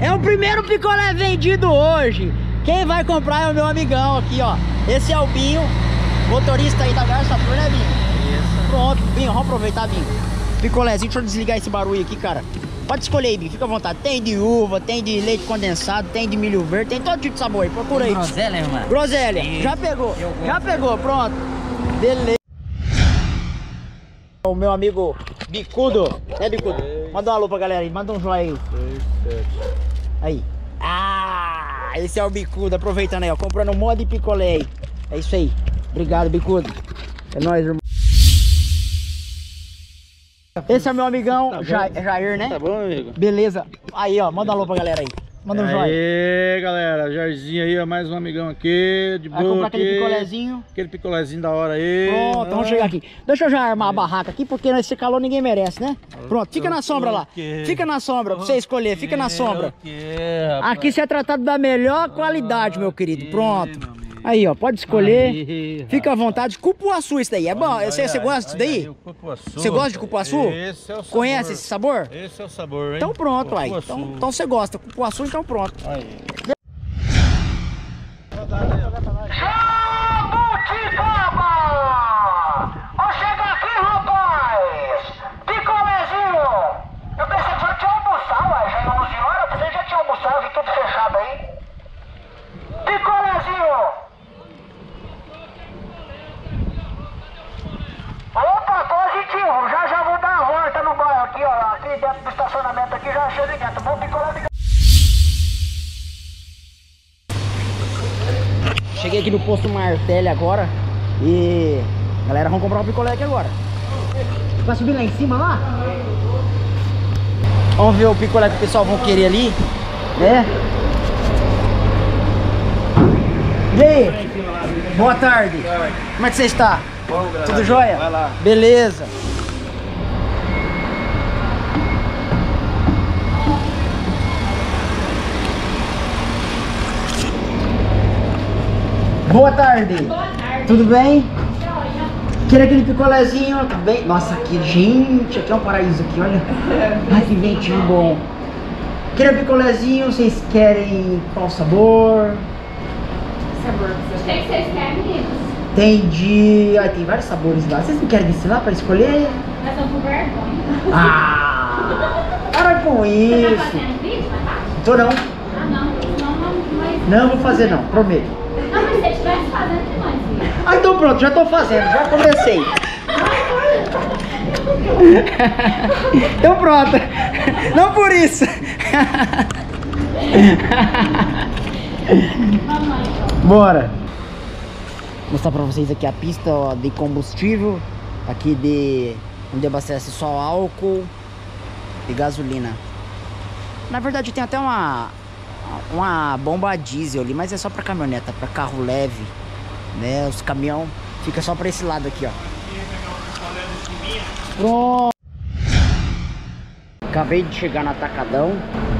É o primeiro picolé vendido hoje. Quem vai comprar é o meu amigão aqui, ó. Esse é o Binho, motorista aí da Garça Tour, né, Binho? Isso. Pronto, Binho, vamos aproveitar, Binho. Picolézinho, deixa eu desligar esse barulho aqui, cara. Pode escolher aí, Binho, fica à vontade. Tem de uva, tem de leite condensado, tem de milho verde, tem todo tipo de sabor aí. Procura aí. Groselha, irmã. Groselha, já pegou. Já pegou, pronto. Beleza. O meu amigo Bicudo, né, Bicudo? Manda um alô pra galera aí, manda um joinha aí. Aí. Ah, esse é o Bicudo, aproveitando aí, ó. Comprando um monte de picolé aí. É isso aí. Obrigado, Bicudo. É nóis, irmão. Esse é o meu amigão, Tá bom. Ja- Jair, né? Tá bom, amigo? Beleza. Aí, ó, manda um alô pra galera aí. Manda um joinha. Aê, galera, Jairzinho aí, ó, mais um amigão aqui, de Vai boa comprar aqui. aquele picolézinho. Aquele picolézinho da hora aí. Pronto, vamos Ah. chegar aqui. Deixa eu já armar a barraca aqui, porque nesse calor ninguém merece, né? Pronto, fica na sombra lá. Fica na sombra, pra você escolher, fica na sombra. Aqui você é tratado da melhor qualidade, meu querido. Pronto. Aí, ó, pode escolher. Aí, Fica à vontade. Cupuaçu isso daí, é bom? Você, você gosta disso daí? Cupuaçu. Você gosta de cupuaçu? Esse é o sabor. Conhece esse sabor? Esse é o sabor, hein? Então pronto, aí. Então, então você gosta. Cupuaçu, então pronto. Aí. Jabuticaba! Ó, chega aqui, rapaz! Picolézinho! Eu pensei que já tinha almoçado, ué. Já é 11 horas, eu pensei que já tinha almoçado, vi tudo fechado aí. Picolézinho! Opa, positivo! Já já vou dar a volta no bairro aqui, ó. Aqui dentro do estacionamento aqui, já chego dentro. Vou picolé de Cheguei aqui no posto Martelli agora e galera, vamos comprar um picolé aqui agora. Vai subir lá em cima lá? Vamos ver o picolé que o pessoal vão querer ali, né? E aí? Boa tarde. Como é que você está? Tudo jóia? Vai lá. Beleza. Boa tarde. Boa tarde. Tudo bem? Quer aquele picolézinho? Tudo bem? Nossa, aqui, gente, aqui é um paraíso aqui, olha. Ai, que ventinho bom. Quer picolézinho? Vocês querem qual sabor? Sabor. O que vocês querem, meninos? Tem de... Ai, tem vários sabores lá. Vocês não querem descer lá pra escolher? Nós estamos com vergonha. Ah! Para com Você tá isso. fazendo vídeo, tá? Tô não. Ah, não. Não, não, mas... Não vou fazer não, prometo. Não, mas se você estivesse fazendo, que nós. Ah, então pronto, já tô fazendo, já comecei. então pronto. Não por isso. Bora. Mostrar pra vocês aqui a pista ó, de combustível. Aqui de onde abastece só álcool e gasolina. Na verdade tem até uma uma bomba diesel ali, mas é só pra caminhoneta, pra carro leve, né? Os caminhão fica só pra esse lado aqui, ó. Pronto. Acabei de chegar no atacadão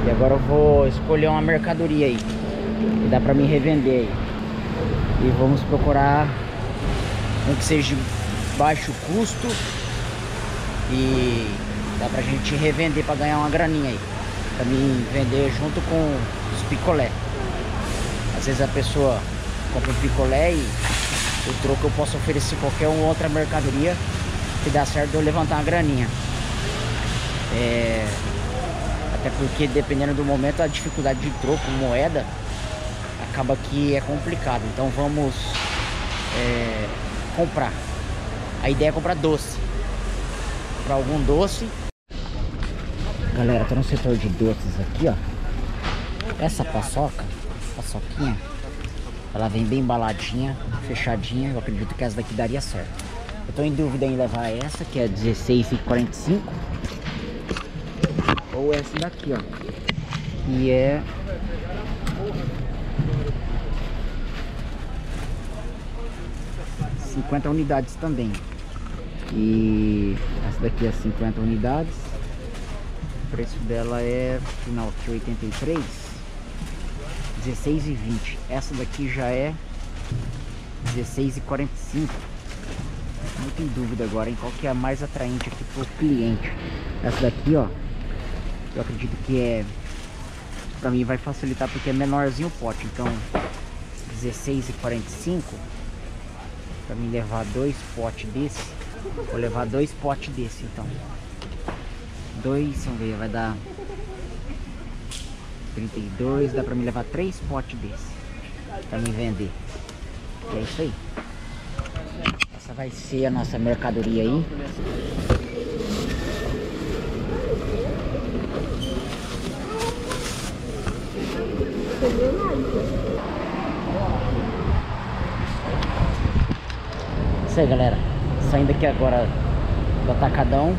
e agora eu vou escolher uma mercadoria aí. Que dá pra me revender aí. E vamos procurar um que seja de baixo custo e dá pra gente revender pra ganhar uma graninha aí. Pra mim vender junto com os picolé. Às vezes a pessoa compra um picolé e o troco eu posso oferecer qualquer outra mercadoria que dá certo de eu levantar uma graninha. É, até porque dependendo do momento a dificuldade de troco, moeda, acaba que é complicado. Então vamos é, comprar. A ideia é comprar doce. Comprar algum doce. Galera, tô no setor de doces aqui, ó. Essa paçoca, paçoquinha, ela vem bem embaladinha, fechadinha. Eu acredito que essa daqui daria certo. Eu tô em dúvida em levar essa, que é 16,45. Ou essa daqui, ó. Que é cinquenta unidades também. E essa daqui é 50 unidades. O preço dela é final aqui 83, 16 e 20. Essa daqui já é 16 e 45. Muito em dúvida agora em qual que é a mais atraente aqui pro cliente. Essa daqui, ó, eu acredito que é pra mim vai facilitar porque é menorzinho o pote. Então, 16,45 pra mim levar dois potes desse. Vou levar dois potes desse, então. Dois, vamos ver, vai dar 32, dá pra me levar três potes desse. Pra me vender. E é isso aí. Essa vai ser a nossa mercadoria aí. Isso aí, galera. Saindo aqui agora do Atacadão.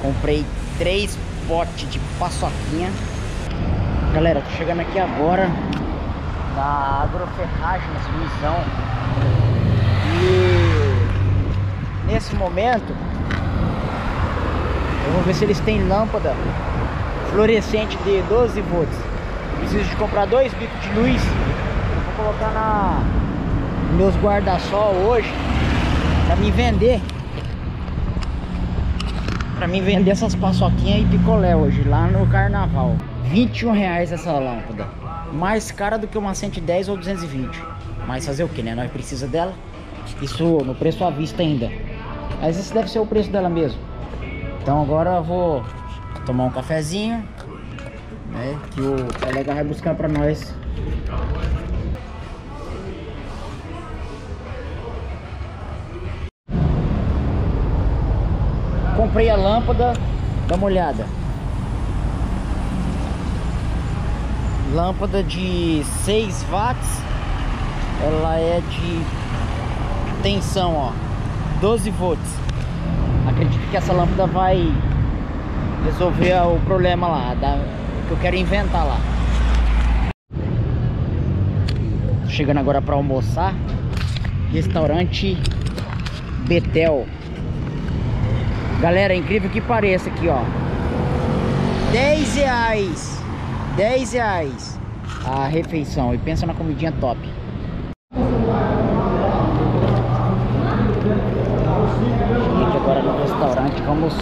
Comprei três potes de paçoquinha. Galera, tô chegando aqui agora na Agroferragens Luizão. E nesse momento eu vou ver se eles têm lâmpada fluorescente de 12 volts. Preciso de comprar dois bicos de luz. Vou colocar na meus guarda-sol hoje para me vender. Para mim vender essas paçoquinhas e picolé hoje lá no carnaval. 21 reais essa lâmpada. Mais cara do que uma 110 ou 220. Mas fazer o que, né? Nós precisa dela. Isso no preço à vista ainda. Mas esse deve ser o preço dela mesmo. Então agora eu vou tomar um cafezinho. Né? Que o colega vai buscar pra nós. Comprei a lâmpada. Dá uma olhada. Lâmpada de 6 watts. Ela é de tensão, ó. 12 volts. Acredito que essa lâmpada vai resolver o problema lá, da, que eu quero inventar lá. Chegando agora para almoçar. Restaurante Betel. Galera, incrível que pareça aqui, ó. 10 reais. 10 reais a refeição. E pensa na comidinha top. Aqui agora no restaurante. Vamos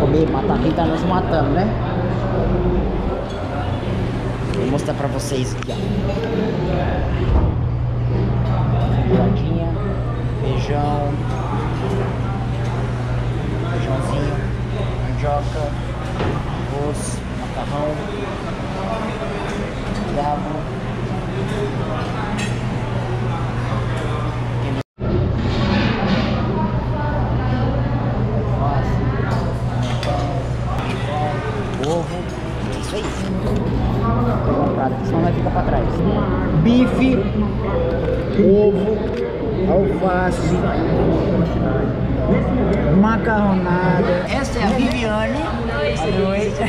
comer, matar quem tá nos matando, né? Vou mostrar pra vocês aqui, ó. Figuradinha, feijão, feijãozinho, mandioca, arroz, macarrão, quiabo. ovo. É isso aí. Pegar um prato, senão vai ficar pra trás. Bife, ovo, alface, macarronada. Essa é a Viviane. Boa noite.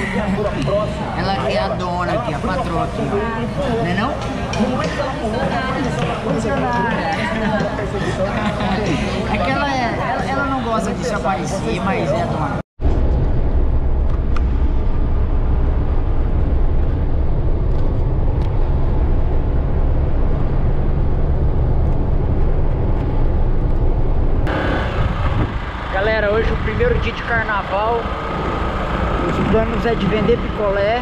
Ela que é a dona aqui, a patroa aqui. ó. Não é não? Funcionária. É que ela, é, ela, ela não gosta de se aparecer, mas é a dona. Galera, hoje é o primeiro dia de carnaval. Os planos é de vender picolé.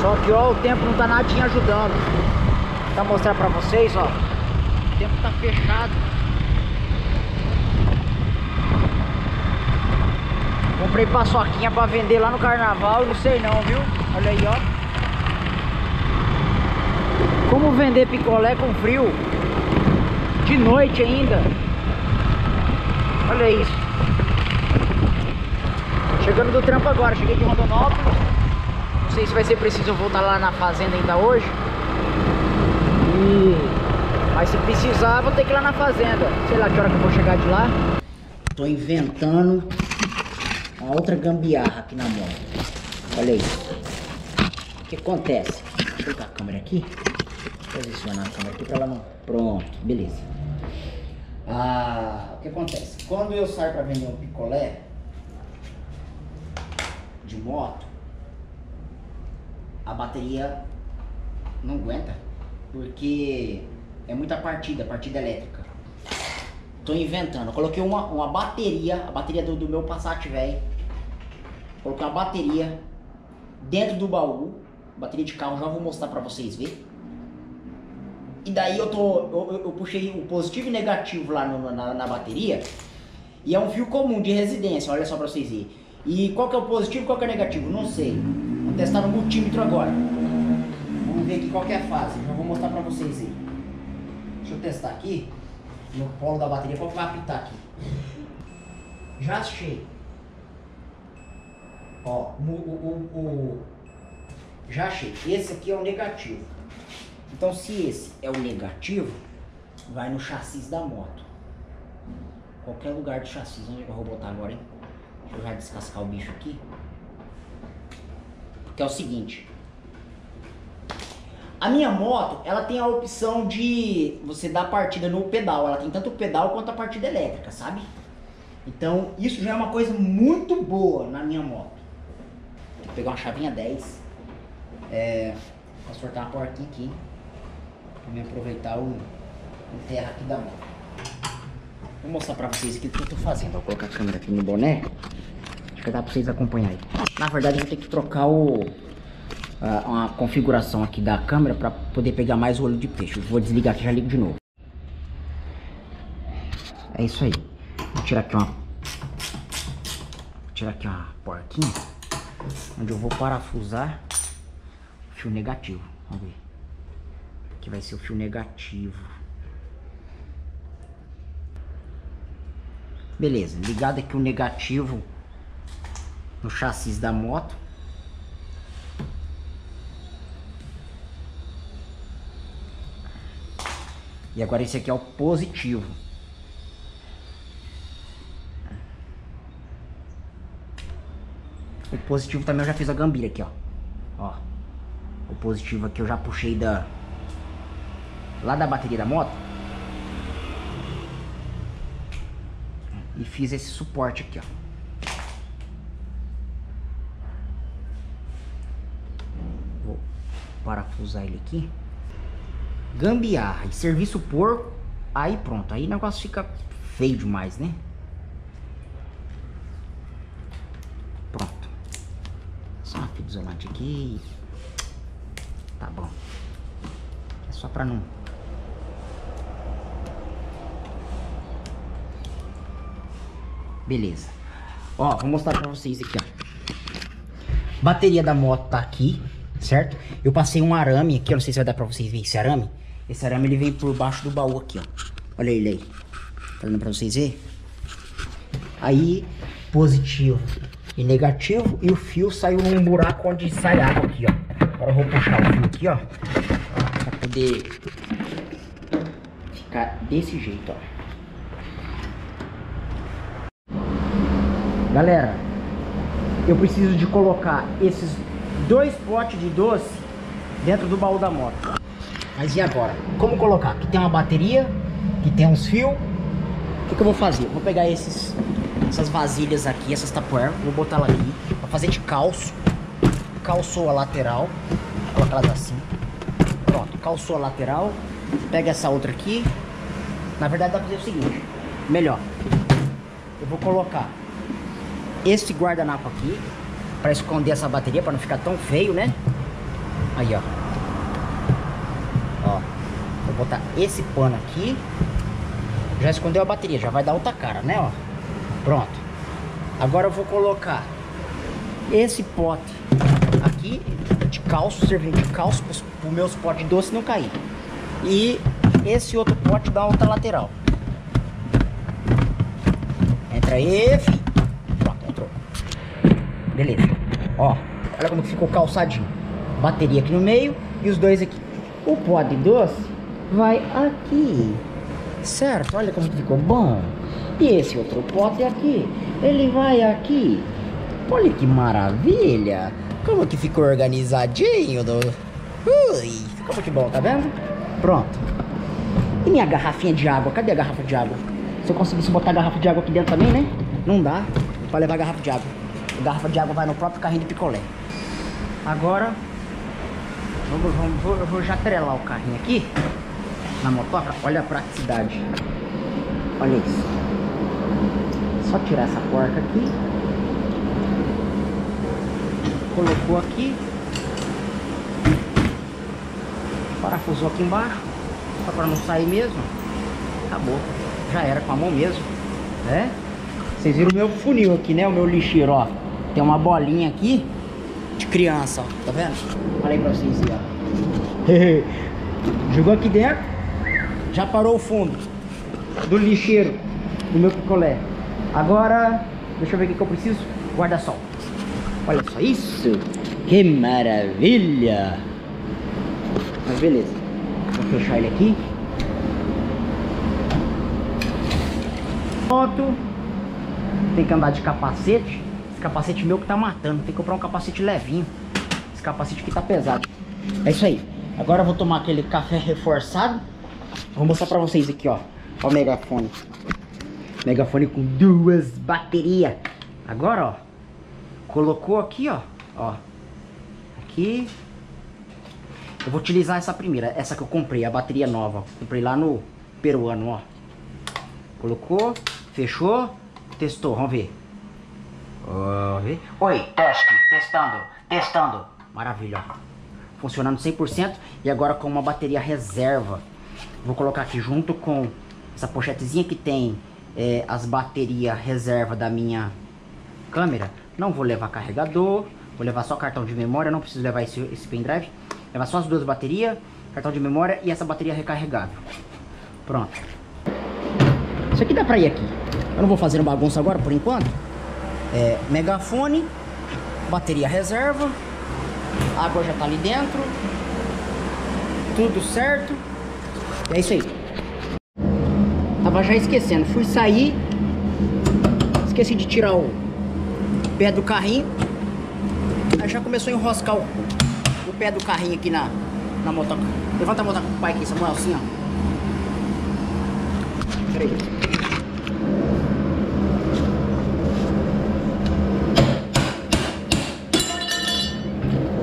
Só que ó, o tempo não tá nadinha ajudando. Vou mostrar pra vocês, ó. O tempo tá fechado. Comprei paçoquinha pra vender lá no carnaval, não sei não, viu? Olha aí, ó. Como vender picolé com frio? De noite ainda. Olha isso. Chegando do trampo agora, cheguei de Rondonópolis. Sei se vai ser preciso voltar lá na fazenda ainda hoje. Mas se precisar, vou ter que ir lá na fazenda. Sei lá que hora que eu vou chegar de lá. Tô inventando uma outra gambiarra aqui na moto. Olha isso. O que acontece? Deixa eu colocar a câmera aqui. Posicionar a câmera aqui pra ela não. Pronto, beleza. Ah, o que acontece? Quando eu saio para vender um picolé de moto, a bateria não aguenta, porque é muita partida, partida elétrica. Tô inventando, eu coloquei uma, uma bateria, a bateria do, do meu Passat velho. Coloquei uma bateria dentro do baú, bateria de carro, já vou mostrar pra vocês ver. E daí eu tô. Eu, eu- puxei o positivo e negativo lá no- na, na bateria. E é um fio comum de residência, olha só pra vocês verem. E qual que é o positivo e qual que é o negativo? Não sei. Vou testar no multímetro agora. Vamos ver aqui qual é a fase. Já vou mostrar pra vocês aí. Deixa eu testar aqui. No polo da bateria, qual vai apitar aqui. Já achei. Ó, o, o, o- já achei. Esse aqui é o negativo. Então, se esse é o negativo, vai no chassi da moto. Qualquer lugar do chassi. Onde eu vou botar agora, hein? Deixa eu já descascar o bicho aqui. Porque é o seguinte. A minha moto, ela tem a opção de você dar partida no pedal. Ela tem tanto o pedal quanto a partida elétrica, sabe? Então, isso já é uma coisa muito boa na minha moto. Vou pegar uma chavinha 10. É, pra sortar uma portinha aqui. Pra me aproveitar o, o terra aqui da moto. Vou mostrar pra vocês aqui o que eu tô fazendo. Vou colocar a câmera aqui no boné. Que dá pra vocês acompanharem. Na verdade, eu vou ter que trocar o, a, uma configuração aqui da câmera pra poder pegar mais o olho de peixe. Vou desligar aqui e já ligo de novo. É isso aí. Vou tirar aqui uma. Vou tirar aqui uma porquinha. Onde eu vou parafusar o fio negativo. Vamos ver. Aqui vai ser o fio negativo. Beleza, ligado aqui o negativo no chassi da moto. E agora esse aqui é o positivo. O positivo também eu já fiz a gambira aqui, ó. Ó. O positivo aqui eu já puxei da lá da bateria da moto. E fiz esse suporte aqui, ó. Vou parafusar ele aqui. Gambiarra e serviço porco. Aí pronto, aí o negócio fica feio demais, né? Pronto. Só uma fita isolante aqui. Tá bom. É só pra não. Beleza. Ó, vou mostrar pra vocês aqui, ó. Bateria da moto tá aqui, certo? Eu passei um arame aqui, eu não sei se vai dar pra vocês verem esse arame. Esse arame ele vem por baixo do baú aqui, ó. Olha ele aí. Tá dando pra vocês verem? Aí, positivo e negativo. E o fio saiu num buraco onde sai água aqui, ó. Agora eu vou puxar o fio aqui, ó. Pra poder ficar desse jeito, ó. Galera, eu preciso de colocar esses dois potes de doce dentro do baú da moto. Mas e agora? Como colocar? Aqui tem uma bateria, aqui tem uns fios. O que, que eu vou fazer? Vou pegar esses, essas vasilhas aqui, essas tapoer, vou botar ela aqui, pra fazer de calço. Calçou a lateral, coloca elas assim. Pronto, calçou a lateral. Pega essa outra aqui. Na verdade dá pra fazer o seguinte, melhor. Eu vou colocar esse guardanapo aqui para esconder essa bateria para não ficar tão feio, né? Aí, ó. Ó. Vou botar esse pano aqui. Já escondeu a bateria, já vai dar outra cara, né, ó. Pronto. Agora eu vou colocar esse pote aqui de calço, servindo de calço para os meus potes de doce não cair. E esse outro pote da outra lateral. Entra aí, filho. Beleza. Ó, olha como ficou calçadinho. Bateria aqui no meio e os dois aqui. O pó de doce vai aqui. Certo? Olha como ficou bom. E esse outro pote aqui, ele vai aqui. Olha que maravilha. Como que ficou organizadinho. Do... Ui, ficou muito bom, tá vendo? Pronto. E minha garrafinha de água? Cadê a garrafa de água? Se eu conseguisse botar a garrafa de água aqui dentro também, né? Não dá pra levar a garrafa de água. Garrafa de água vai no próprio carrinho de picolé. Agora, vamos, vamos, vou, eu vou já atrelar o carrinho aqui na motoca. Olha a praticidade. Olha isso. Só tirar essa porca aqui. Colocou aqui. Parafusou aqui embaixo. Só para não sair mesmo. Acabou. Já era com a mão mesmo. Né? Vocês viram o meu funil aqui, né? O meu lixeiro, ó. Tem uma bolinha aqui de criança, ó. Tá vendo? Olha aí pra vocês aí, ó. Jogou aqui dentro. Já parou o fundo do lixeiro do meu picolé. Agora, deixa eu ver o que que eu preciso. Guarda-sol. Olha só isso. Que maravilha. Mas beleza. Vou fechar ele aqui. Pronto. Tem que andar de capacete. Capacete meu que tá matando. Tem que comprar um capacete levinho. Esse capacete aqui tá pesado. É isso aí. Agora eu vou tomar aquele café reforçado. Vou mostrar pra vocês aqui, ó. Ó o megafone. Megafone com duas baterias. Agora, ó. Colocou aqui, ó. Ó. Aqui. Eu vou utilizar essa primeira. Essa que eu comprei. A bateria nova. Comprei lá no peruano, ó. Colocou. Fechou. Testou. Vamos ver. Oi, teste. Testando. Testando. Maravilha. Funcionando 100%. E agora com uma bateria reserva. Vou colocar aqui junto com essa pochetezinha que tem é, as baterias reserva da minha câmera. Não vou levar carregador, vou levar só cartão de memória, não preciso levar esse, esse pendrive. Levar só as duas baterias, cartão de memória e essa bateria recarregável. Pronto. Isso aqui dá pra ir aqui. Eu não vou fazer bagunça agora por enquanto. É, megafone, bateria reserva, água já tá ali dentro. Tudo certo. É isso aí. Tava já esquecendo. Fui sair. Esqueci de tirar o pé do carrinho. Aí já começou a enroscar o, o pé do carrinho aqui na, na motoca. Levanta a motoca pro pai aqui, Samuel, assim, ó. Peraí.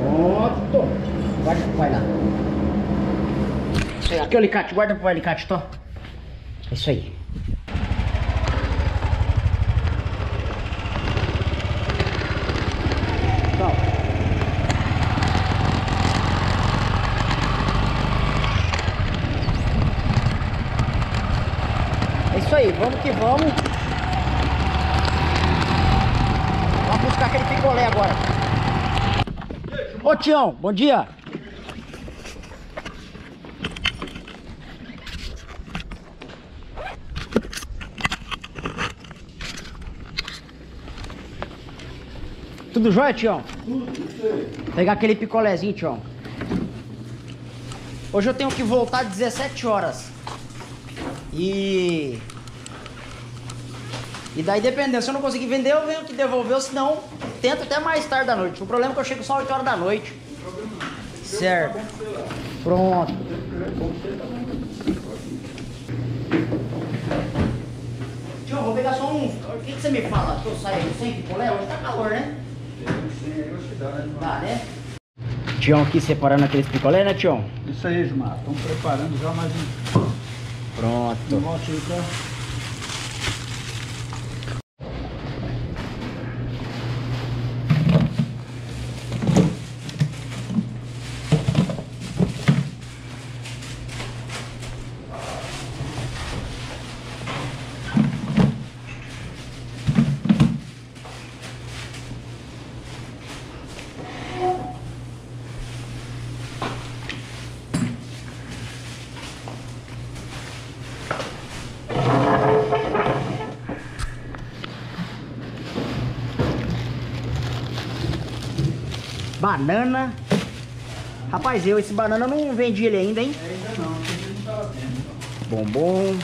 Pronto. Guarda pro pai lá. Isso aí, aqui o alicate, guarda pro alicate, tô. É isso aí. Então. É isso aí, vamos que vamos. Vamos buscar aquele picolé agora. Ô Tião, bom dia. Tudo jóia, Tião? Tudo, Pegar aquele picolézinho, Tião. Hoje eu tenho que voltar às 17 horas. E... E daí, dependendo, se eu não conseguir vender, eu venho que devolver, senão tento até mais tarde da noite. O problema é que eu chego só 8 horas da noite. Certo. Pronto. Tião, vou pegar só um... O que, que você me fala? Que eu saio sem picolé? Hoje tá calor, né? Dá, né? Tião aqui separando aqueles picolé, né, Tião? Isso aí, Gilmar. Estamos preparando já mais um. Pronto. Mostra aí pra... Banana. Rapaz, eu esse banana eu não vendi ele ainda, hein? Ainda não, não tava tendo. Bombom.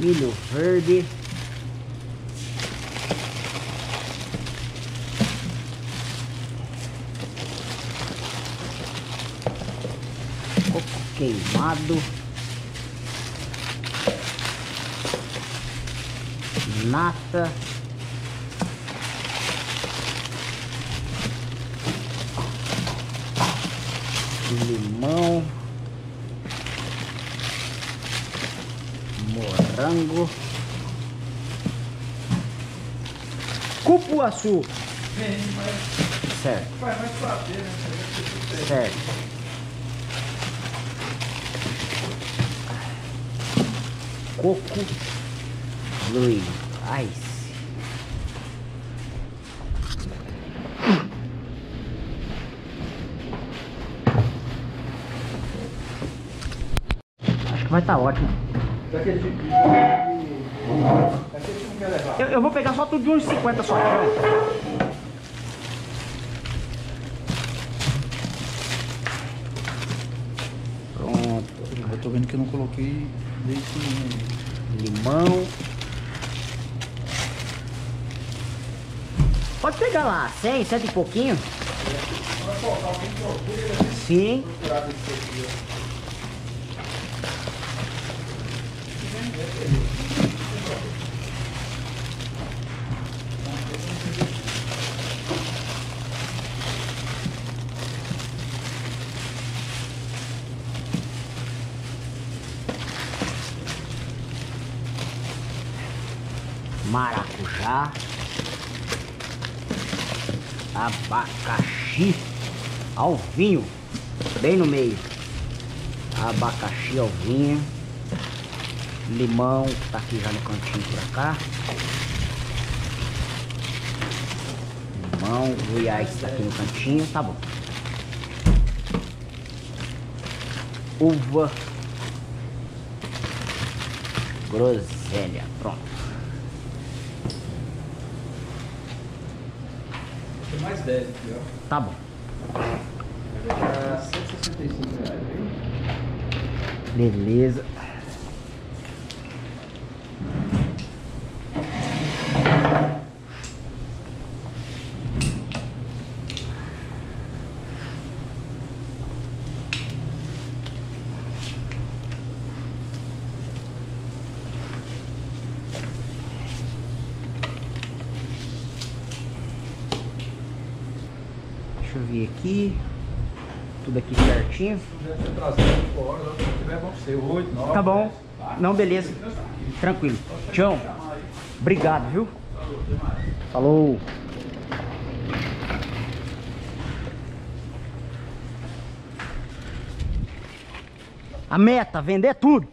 Milho verde. Coco queimado. Nata. Limão. Morango. Cupuaçu. Certo. Certo. Coco Blue Ice. Acho que vai estar ótimo. Eu, eu vou pegar só tudo de uns 50 só. né? Pronto. Eu tô vendo que eu não coloquei leite. Limão. Pegar lá, 100, cento e pouquinho. Sim. Maracujá. Abacaxi ao vinho. Bem no meio. Abacaxi ao vinho. Limão, tá aqui já no cantinho pra cá. Limão, goiás tá aqui no cantinho, tá bom. Uva. Groselha, pronto. Tem mais 10 aqui, ó. Tá bom. Vai deixar 165 reais aí. Beleza. Deixa eu ver aqui. Tudo aqui certinho. Deve ter trazido fora, se tiver bom pra você. 8, 9. Tá bom. Não, beleza. Tranquilo. Tchau. Obrigado, viu? Falou. A meta, vender tudo.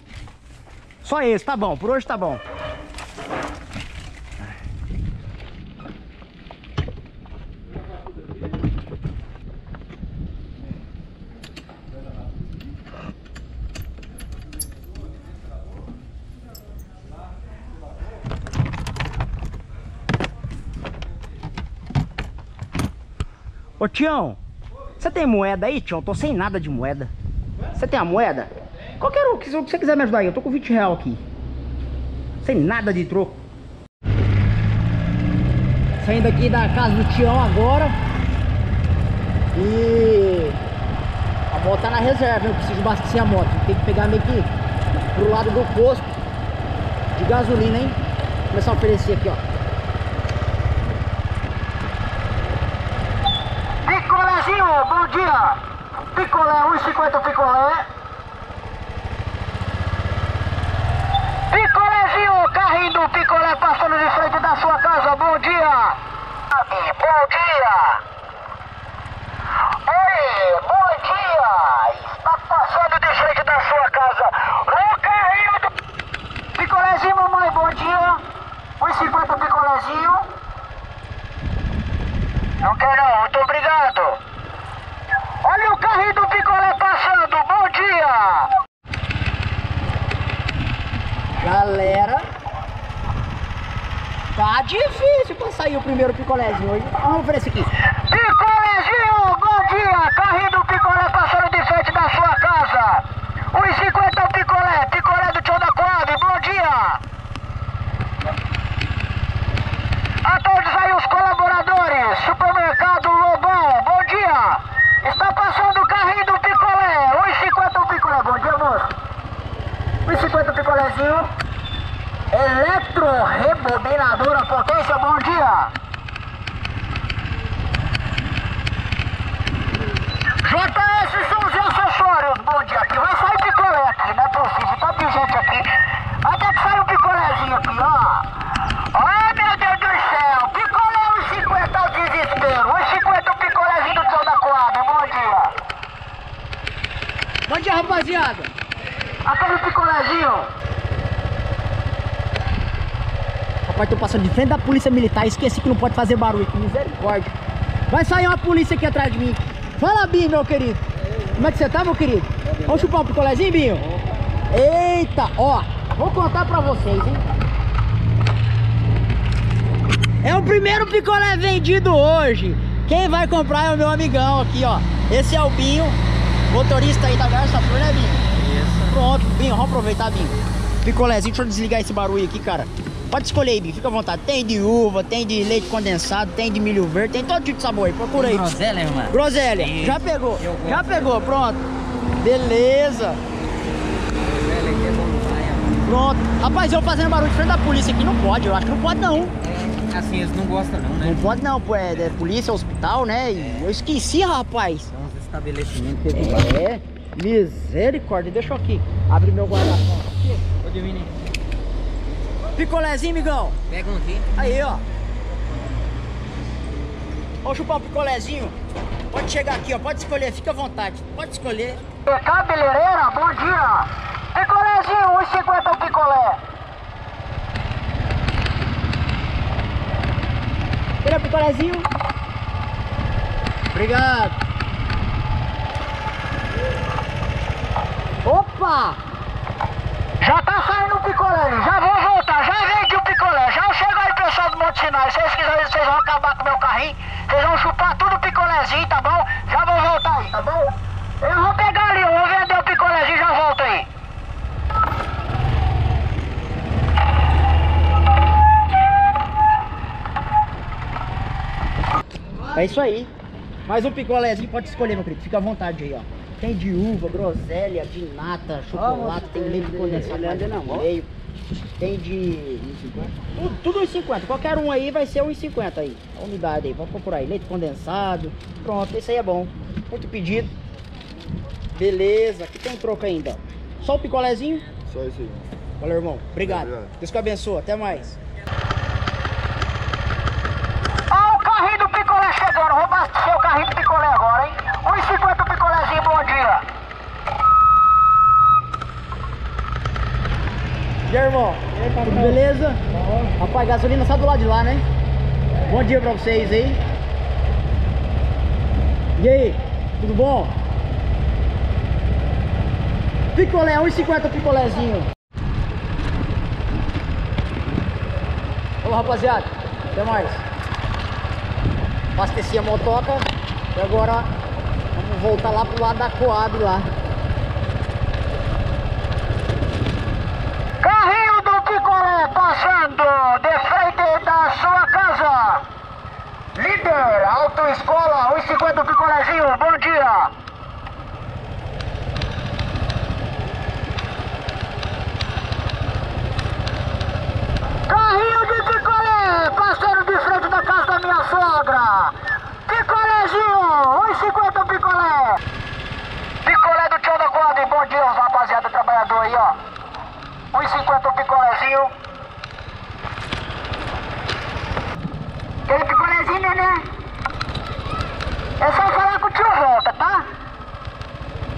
Só esse, tá bom. Por hoje tá bom. Ô Tião, você tem moeda aí, Tião? Tô sem nada de moeda. Você tem a moeda? Qualquer um, que você quiser me ajudar aí, eu tô com 20 real aqui. Sem nada de troco. Saindo aqui da casa do Tião agora. E a moto tá na reserva, eu preciso abastecer a moto. Tem que pegar meio que pro lado do posto de gasolina, hein? Vou começar a oferecer aqui, ó. Bom dia. Picolé, 1,50 picolé. Picolézinho, carrinho do picolé passando de frente da sua casa, bom dia. Bom dia. Oi, bom dia. Está passando de frente da sua casa o carrinho do... Picolézinho, mamãe, bom dia. 1,50 picolézinho. Não quero não, muito obrigado. Olha o carrinho do picolé passando, bom dia. Galera, tá difícil pra sair o primeiro picolézinho hoje. Vamos oferecer aqui. Picolézinho, bom dia. Carrinho do picolé passando de frente da sua casa. 1,50 o picolé, picolé do tio da Coab, bom dia. A todos aí os colaboradores, supermercado Lobão, bom dia. Está passando o carrinho do picolé, 1,50 o picolé, bom dia moço. 1,50 o picolézinho. Eletrorrebobinadora Potência, bom dia! JS São José Acessórios, bom dia! Aqui vai sair picolé aqui, não é possível, tá de gente aqui. Até que sai um picolézinho aqui, ó. Ai, meu Deus do céu! Picolé é 1,50 ao desespero! 1,50 o picolézinho do céu da quadra, bom dia! Bom dia, rapaziada! Aquele picolézinho... Rapaz, tô passando de frente da polícia militar. Esqueci que não pode fazer barulho. Que misericórdia. Vai sair uma polícia aqui atrás de mim. Fala, Binho, meu querido. Como é que você tá, meu querido? Vamos chupar um picolézinho, Binho? Eita, ó. Vou contar pra vocês, hein? É o primeiro picolé vendido hoje. Quem vai comprar é o meu amigão aqui, ó. Esse é o Binho, motorista aí da Garça Flor, né, Binho? Isso. Pronto, Binho, vamos aproveitar, Binho. Picolézinho, deixa eu desligar esse barulho aqui, cara. Pode escolher aí, fica à vontade. Tem de uva, tem de leite condensado, tem de milho verde, tem todo tipo de sabor aí. Procura aí. Groselha, irmã. Groselha, já pegou. Já pegou, pronto. Beleza. É. Pronto. Rapaz, eu fazendo barulho de frente da polícia aqui não pode, eu acho que não pode não. É, assim, eles não gostam não, né? Não pode não, pô, é, é polícia, hospital, né? Eu esqueci, rapaz. São os estabelecimentos É, misericórdia. Deixa eu aqui abrir meu guarda-sol. aqui. Ô, Divini, Picolézinho, migão. pega um aqui. Aí, ó. Vamos chupar um picolézinho. Pode chegar aqui, ó. Pode escolher, fica à vontade. Pode escolher. Cabeleireira, bom dia. Picolézinho, 1,50 o picolé. Um picolézinho? Obrigado. Opa! Já tá saindo o picolé, já vou já vendi o picolé, já chega aí pessoal do Monte Sinai, se vocês quiserem, vocês vão acabar com o meu carrinho, vocês vão chupar tudo o picolézinho, tá bom? Já vou voltar aí, tá bom? Eu vou pegar ali, eu vou vender o picolézinho e já volto aí. É isso aí. Mais um picolézinho, pode escolher, meu querido. Fica à vontade aí, ó. Tem de uva, groselha, de nata, chocolate, tem leite condensado mais um no meio. Tem de. Tudo, tudo 1,50. Qualquer um aí vai ser 1,50 aí. A unidade aí. Vamos procurar aí. Leite condensado. Pronto, esse aí é bom. Muito pedido. Beleza. Aqui tem um troco ainda. Só o picolézinho. Só isso aí. Valeu, irmão. Obrigado. Obrigado. Deus que abençoe. Até mais. Ó o carrinho do picolé chegando, vou abastecer o carrinho do picolé agora, hein? 1,50 o picolézinho, bom dia. E aí, irmão? Tudo beleza? Rapaz, gasolina só do lado de lá, né? Bom dia pra vocês aí. E aí? Tudo bom? Picolé, 1,50 o picolézinho. Falou, rapaziada. Até mais. Abasteci a motoca e agora vamos voltar lá pro lado da Coab lá. Carrinho do picolé passando de frente da sua casa. Líder, autoescola, 1,50 o picolézinho, bom dia. Carrinho de picolé, passando de frente da casa da minha sogra. Picolézinho, 1,50 o picolé. Picolé do tio da Coab, bom dia, rapaziada trabalhador aí, ó. 1,50 o picolézinho. Né? É só falar com o tio volta, tá?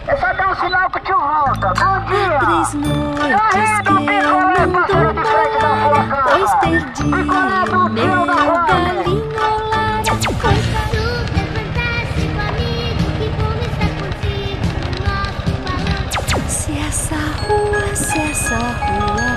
É só dar um sinal que o tio volta. Bom dia! Três noites do que eu não dormia, casa. pois perdi meu galinho. Se essa rua, se essa rua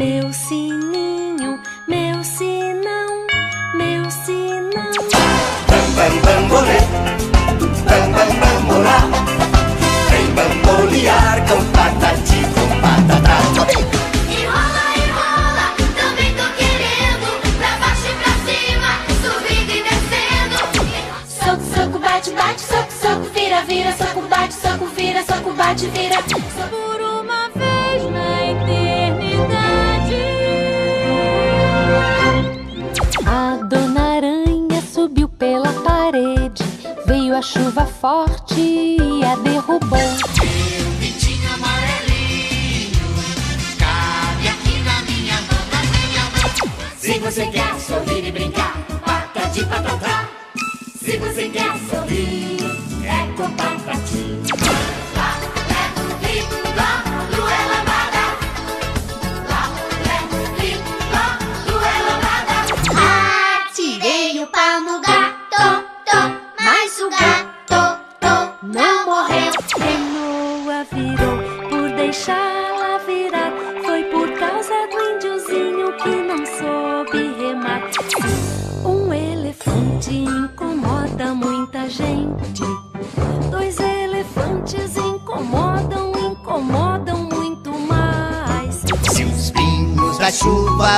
Meu sininho, meu sinão, meu sinão. Bam, bam, bambolê, bam, bam, bambolá. Vem bamboliar com patati, com patatá. bate, bate, soco, soco, vira, vira, soco, bate, soco, vira, soco, bate, vira. Soco. pela parede. Veio a chuva forte e a derrubou. Meu pintinho amarelinho, cabe aqui na minha mão, na minha mão. Se você quer sorrir e brincar, patati patatá. Se você quer sorrir, é com compartilhar.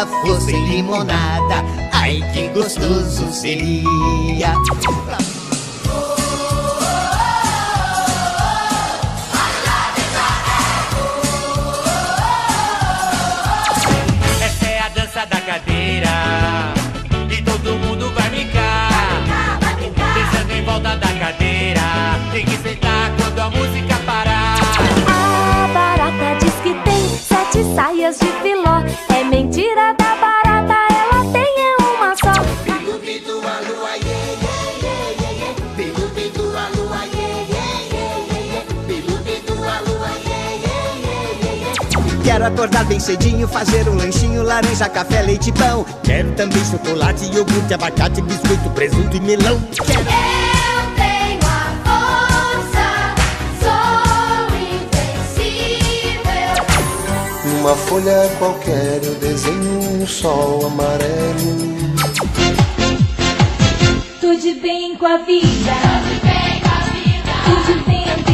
fosse limonada, ai que gostoso seria. Acordar bem cedinho, fazer um lanchinho, laranja, café, leite e pão. Quero também chocolate, iogurte, abacate, biscoito, presunto e melão. Eu tenho a força, sou invencível. Uma folha qualquer eu desenho um sol amarelo. Tudo bem com a vida. Tudo bem com a vida. Tudo bem.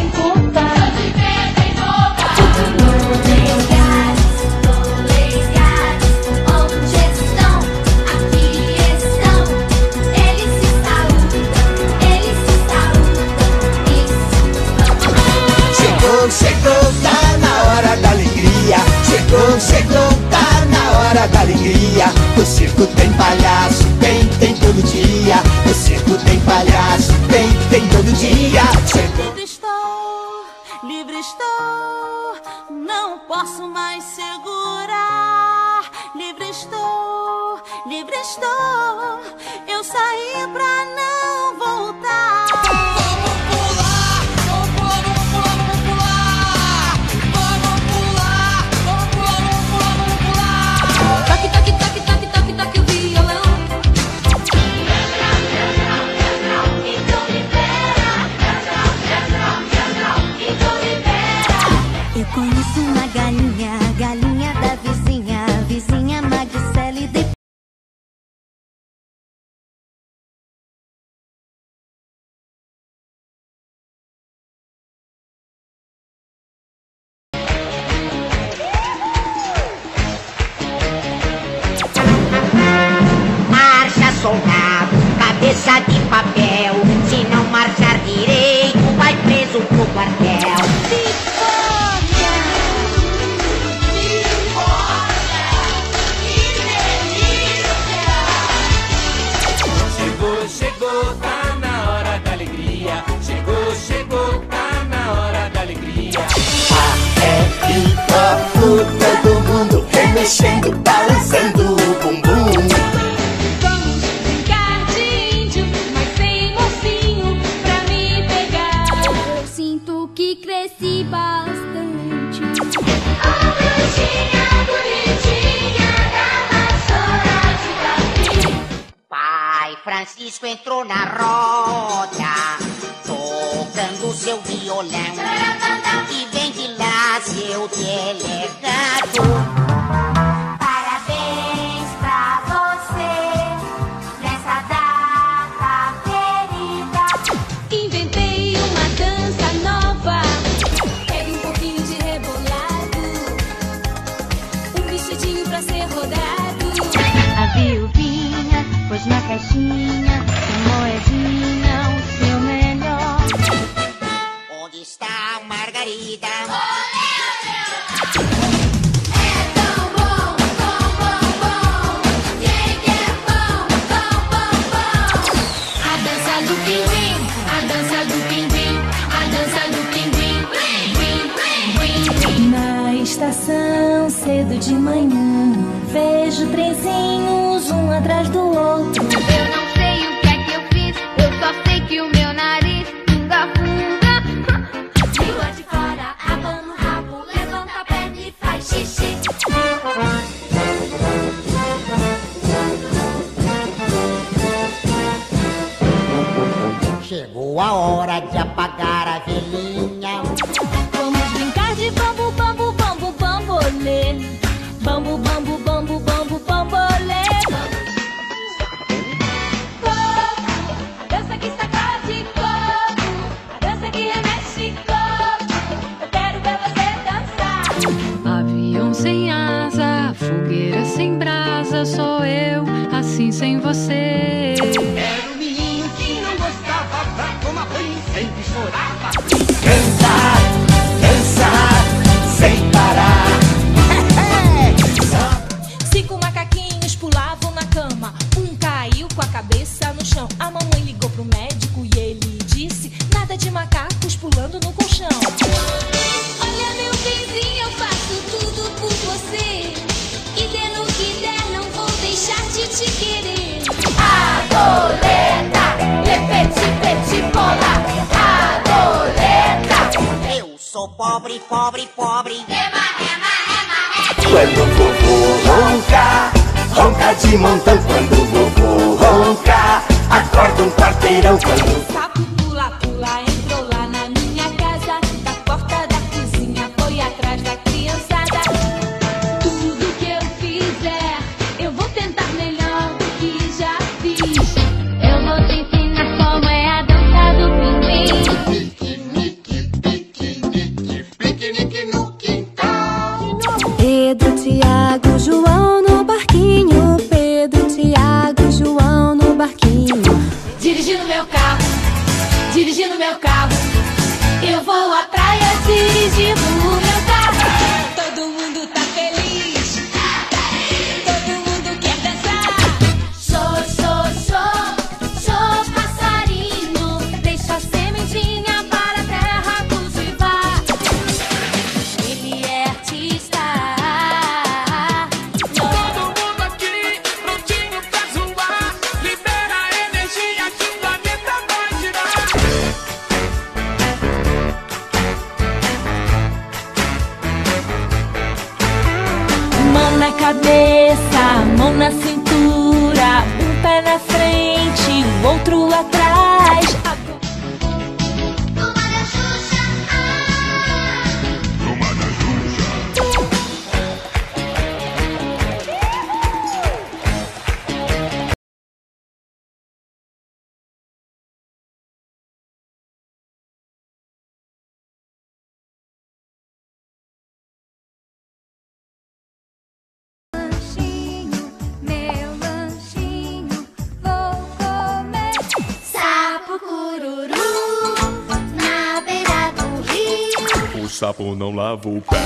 sapo não lava o pé.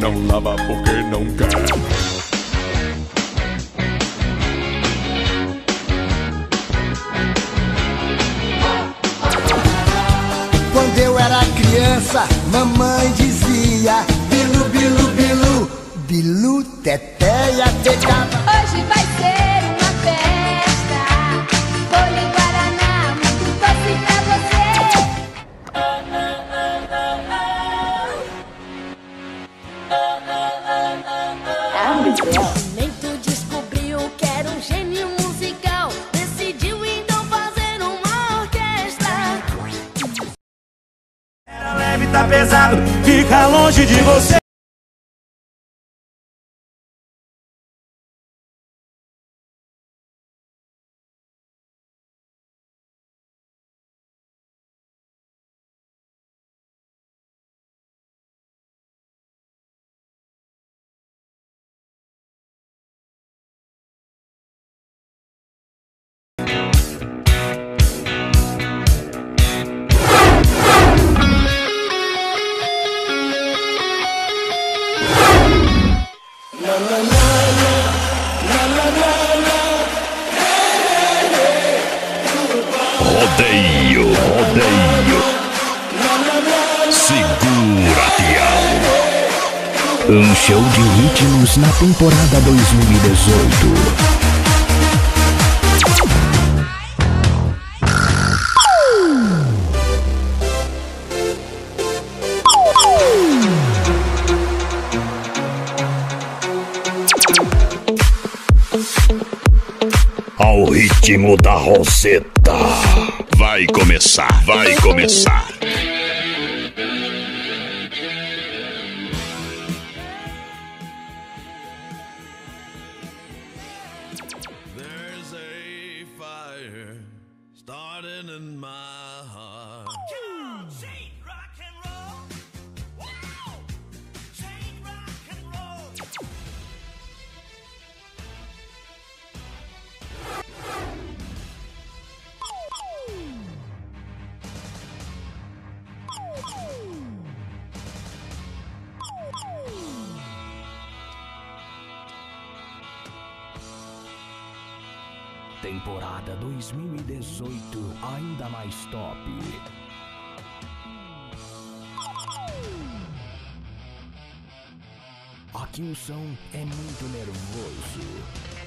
Não lava porque não quer. Quando eu era criança, mamãe dizia Bilu, bilu, bilu, bilu, teteia, pegava pesado, fica longe de você. Show de ritmos na temporada 2018. Ao ritmo da Roseta. Vai começar, vai começar. Temporada 2018 ainda mais top. Aqui o som é muito nervoso.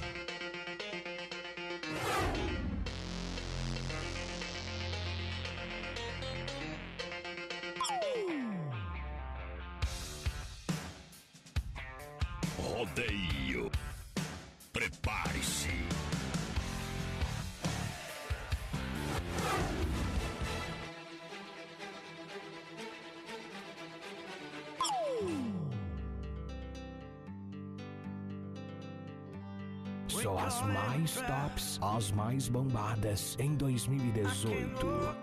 Bombadas em 2018.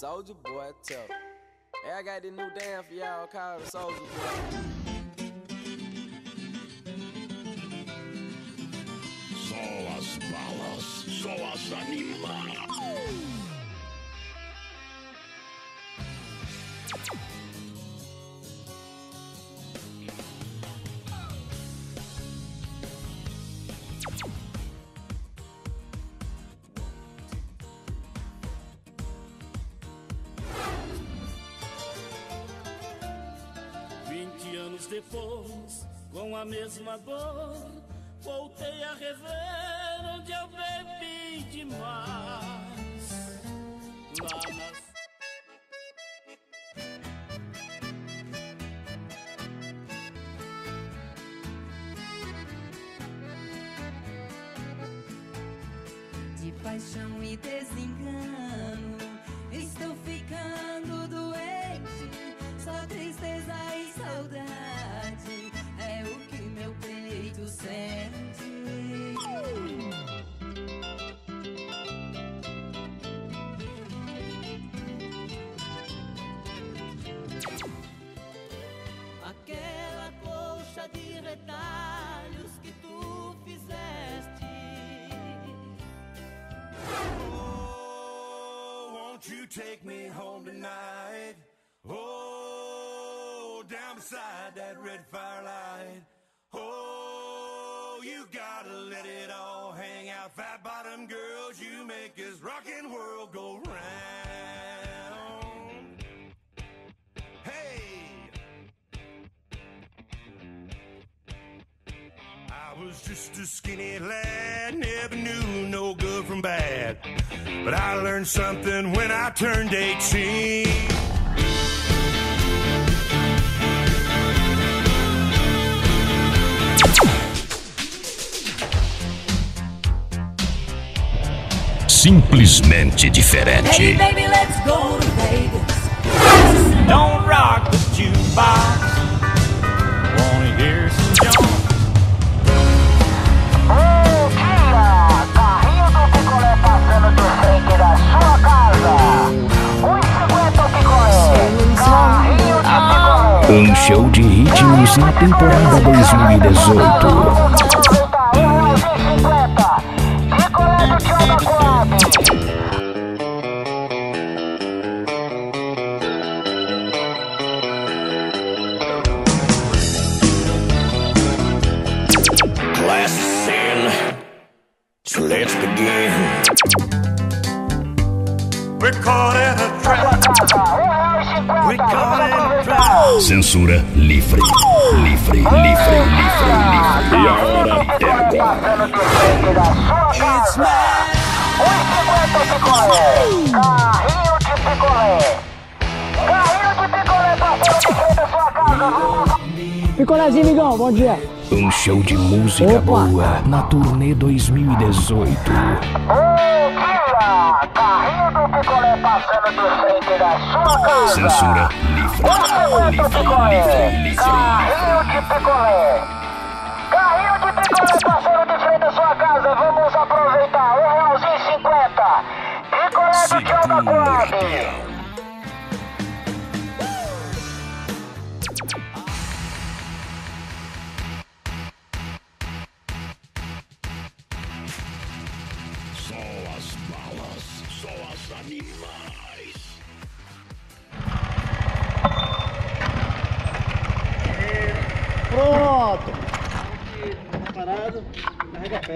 Soldier boy, tell. Hey, I got this new dance for y'all called Soldier boy. Só as balas, só as animais. Com a mesma dor, voltei a rever caixa de retalhos que tu fizeste. Oh, won't you take me home tonight? Oh, down beside that red firelight. Oh, you gotta let it all hang out. Fat bottom girls, you make this rockin' world go just a skinny lad, never knew no good from bad. But I learned something when I turned 18. Simplesmente Hey diferente. baby, let's go to Vegas. Don't rock the jukebox. Um show de ritmos na temporada 2018. Censura livre. Livre, livre, livre, livre. E a hora é agora. It's mine. 1,50 o picolé. Carrinho de picolé. Carrinho de picolé passando de frente à sua casa. Picolézinho, amigão, bom dia. Um show de música boa na turnê 2018. Carrinho do picolé passando de frente da sua casa. Censura livre. 1,50 picolé. Carrinho de picolé. Carrinho de picolé passando de frente à sua casa. Vamos aproveitar. Um realzinho 50. Picolé do tio da Coab.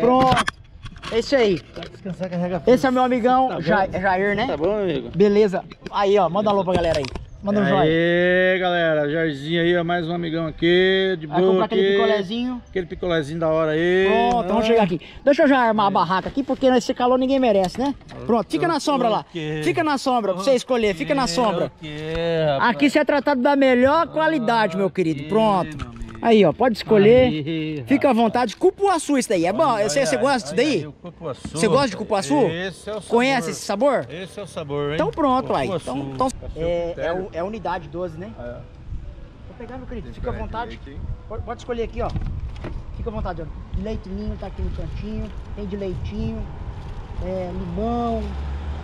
Pronto. É isso aí. Descansar, carrega Esse é meu amigão Tá bom. Ja- Jair, né? Tá bom, amigo? Beleza. Aí, ó, manda alô pra galera aí. Manda um joia. Aê, galera, Jairzinho aí, ó, mais um amigão aqui, de Vai boa comprar aquele aqui. picolézinho. Aquele picolézinho da hora aí. Pronto, vamos Ah. chegar aqui. Deixa eu já armar a barraca aqui, porque nesse calor ninguém merece, né? Pronto, fica na sombra lá. Fica na sombra, pra você escolher, fica na sombra. Aqui você é tratado da melhor qualidade, meu querido. Pronto. Aí, ó, pode escolher. Aí, Fica à vontade. Cupuaçu isso daí. É bom? Você, você gosta disso daí? Cupuaçu, Você gosta de cupuaçu? Esse é o sabor. Conhece esse sabor? Esse é o sabor, hein? Então pronto, aí. Então, então, é, é, é a unidade 12, né? É. Vou pegar, meu querido. Fica à vontade. Pode, pode escolher aqui, ó. Fica à vontade, ó. Leite ninho tá aqui no cantinho. Tem de leitinho. É, limão.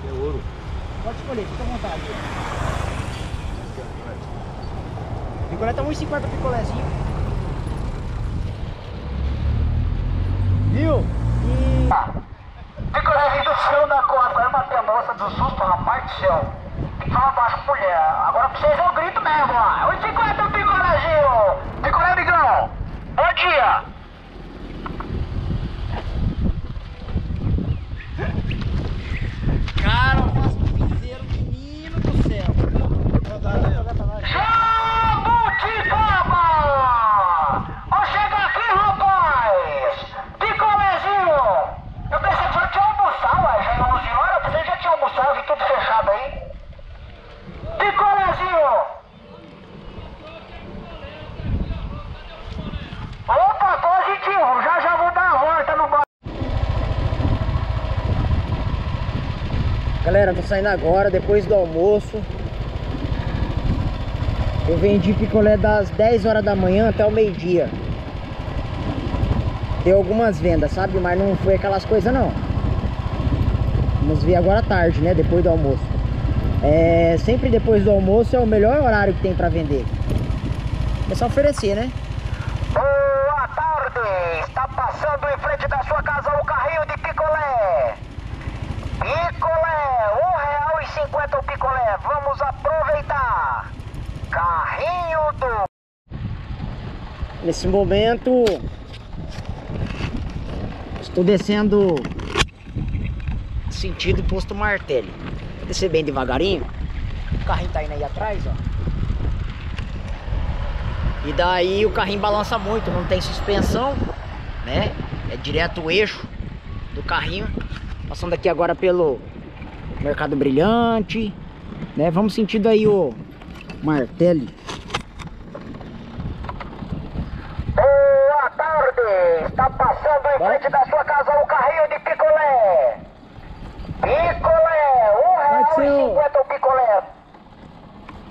É ouro. Pode escolher, fica à vontade. Picolé tá 1,50 picolézinho. Viu? E. Picolézinho do céu da Coab. É uma moça do susto, rapaz do céu. Tem que falar baixo mulher. Agora pra vocês eu grito mesmo, ó. 1,50 o picolézinho. Picolé, amigão. Bom dia. Cara, eu faço um piseiro, menino do céu. Jabuticaba! Ó, chega aqui, rapaz! Picolézinho! Eu pensei que já tinha almoçado, ué. Já é 11 horas, eu pensei que já tinha almoçado, vi tudo fechado aí. Picolézinho! Opa, positivo! Já já vou dar a volta no bar. Galera, tô saindo agora, depois do almoço. Eu vendi picolé das 10 horas da manhã até o meio-dia. Deu algumas vendas, sabe? Mas não foi aquelas coisas não. Vamos ver agora à tarde, né? Depois do almoço. É, sempre depois do almoço é o melhor horário que tem pra vender. Começar a oferecer, né? Ô, tarde! Está passando em frente da sua casa o carrinho de picolé. Picolé, um real e cinquenta o picolé. Vamos aproveitar. Carrinho do... Nesse momento, estou descendo sentido posto Martelli. Vou descer bem devagarinho. O carrinho tá indo aí atrás, ó. E daí o carrinho balança muito, não tem suspensão, né? É direto o eixo do carrinho. Passando aqui agora pelo Mercado Brilhante, né? Vamos sentindo aí o Martelli. Boa tarde! Está passando em frente da sua casa o carrinho de picolé. Picolé, um real e cinquenta o picolé.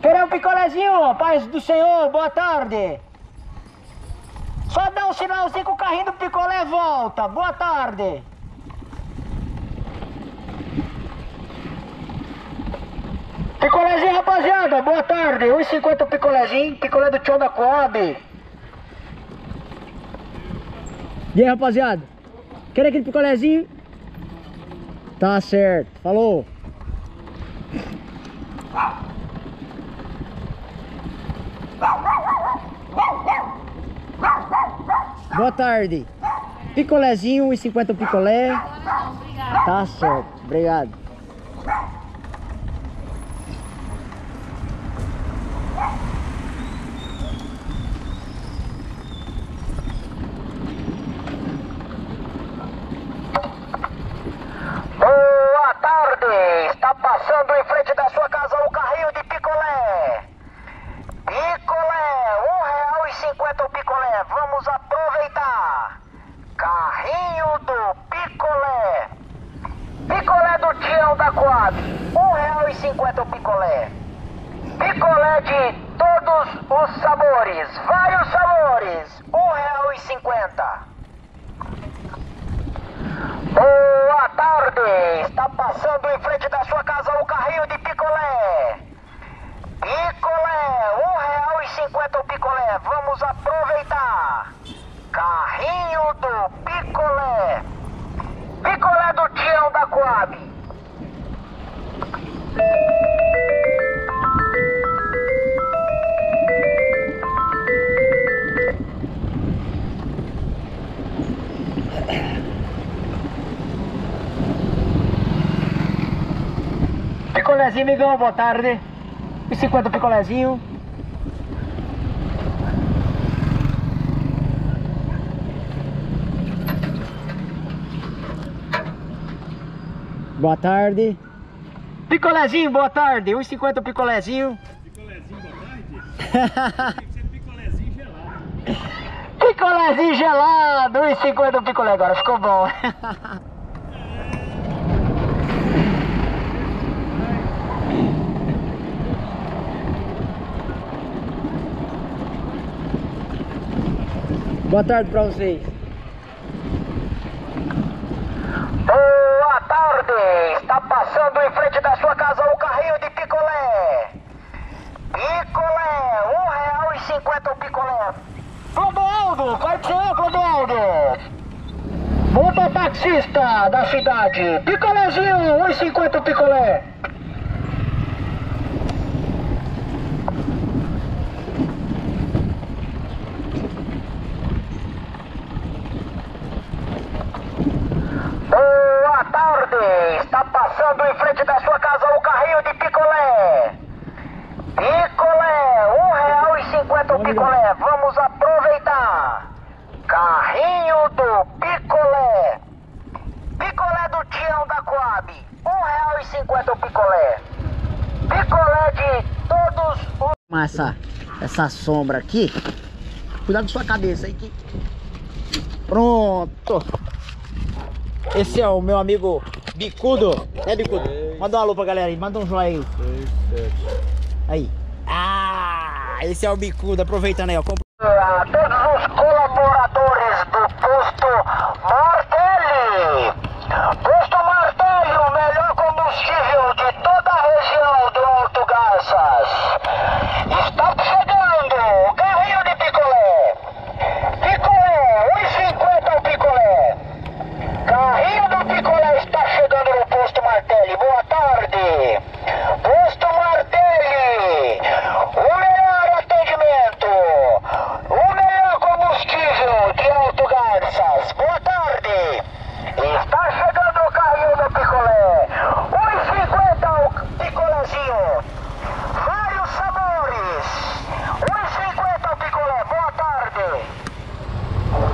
Querer um picolézinho, paz do senhor, boa tarde. Só dá um sinalzinho que o carrinho do picolé volta. Boa tarde. Picolézinho, rapaziada, boa tarde. 1,50 o picolézinho, picolé do tio da Coab. E aí, rapaziada? Quer aquele picolézinho? Tá certo, falou. Boa tarde. Picolézinho, 1,50 o picolé. Tá certo, obrigado. Boa tarde! Está passando em frente da sua casa o carrinho de picolé. Picolé, um real e cinquenta o picolé. Vamos aproveitar. Carrinho do picolé. Picolé do Coab. Um real e cinquenta o picolé. Picolé de todos os sabores. Vários sabores. Um real e cinquenta. Boa tarde! Está passando em frente da sua casa o carrinho de picolé. Picolé, um real e cinquenta o picolé. Vamos aproveitar. Carrinho Picolézinho, amigão, boa tarde. 1,50 picolézinho. Boa tarde. Picolézinho, boa tarde. 1,50 picolézinho. Picolézinho gelado. 1,50 picolé agora, ficou bom. Boa tarde pra vocês. Boa tarde! Está passando em frente da sua casa o carrinho de picolé. Picolé, um real e cinquenta o picolé. Clodoaldo, que é, Clodoaldo? Opa, taxista da cidade. Picolézinho, 1,50 o picolé. Boa tarde! Está passando em frente da sua casa o carrinho de picolé. Picolé, um real e cinquenta o picolé. Vamos aproveitar. Carrinho do picolé. Picolé do Tião da Coab. Um real e cinquenta o picolé. Picolé de todos os... Mas essa, essa sombra aqui. Cuidado com sua cabeça aí que. Pronto. Esse é o meu amigo Bicudo. É Bicudo? Manda um alô pra galera aí, manda um joinha aí. Aí. Ah, esse é o Bicudo, aproveitando aí, ó.